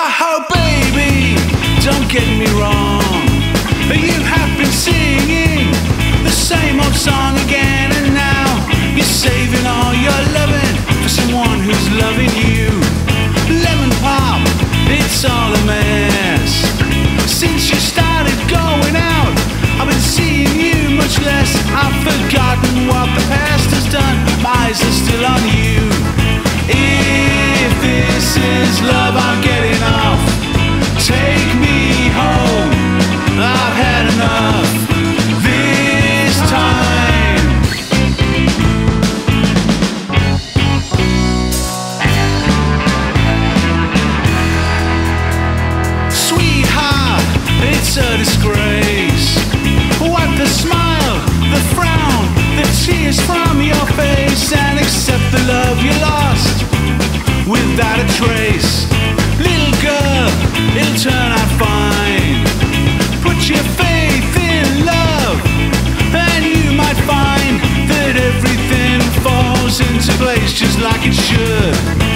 Oh, baby, don't get me wrong. You have been singing the same old song again, and now you're saving all your loving for someone who's loving you. Lemon pop, it's all a mess. Since you a disgrace. Wipe the smile, the frown, the tears from your face, and accept the love you lost without a trace. Little girl, it'll turn out fine. Put your faith in love, and you might find that everything falls into place just like it should.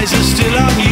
Eyes are still on you.